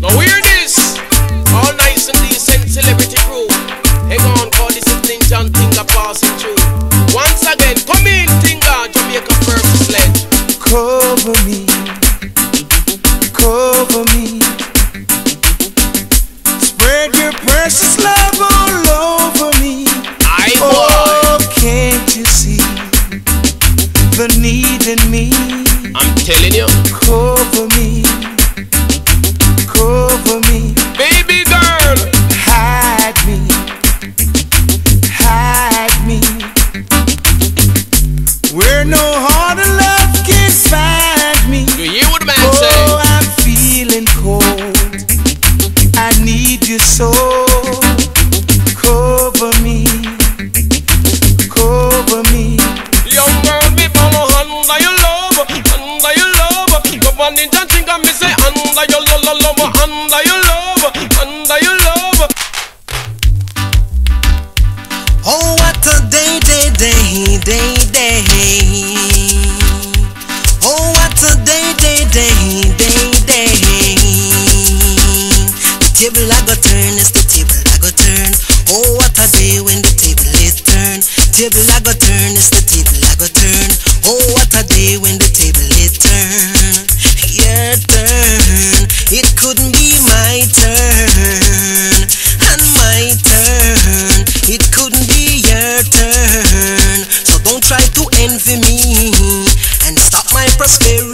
Now hear this. All nice and decent celebrity crew. Hang on, call this is Ninja and Tinga passing through. Once again, come in, Tinga, Jamaica Purple Sledge. Cover me, cover me. Spread your precious love all over me. Aye. Oh, can't you see the need in me? I'm telling you. Cover Where no heart of love can find me. You hear what the man Oh, say? I'm feeling cold. I need you so. Cover me, cover me. Young girl, me follow under your love, under your love. Go on in and think me say under your love, love, love, under your day, day, day. The table I go turn is the table I go turn. Oh, what a day when the table is turned. Table I go turn is the table I go turn. Oh, what a day when the table is turned. Your turn. It couldn't be my turn and my turn. It couldn't be your turn. So don't try to envy me and stop my prosperity.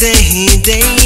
day, day.